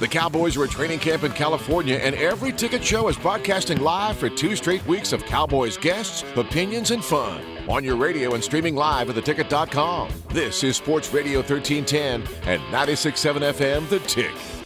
The Cowboys are at training camp in California, and every ticket show is broadcasting live for two straight weeks of Cowboys guests, opinions, and fun. On your radio and streaming live at theticket.com. This is Sports Radio 1310 and 96.7 FM The Tick.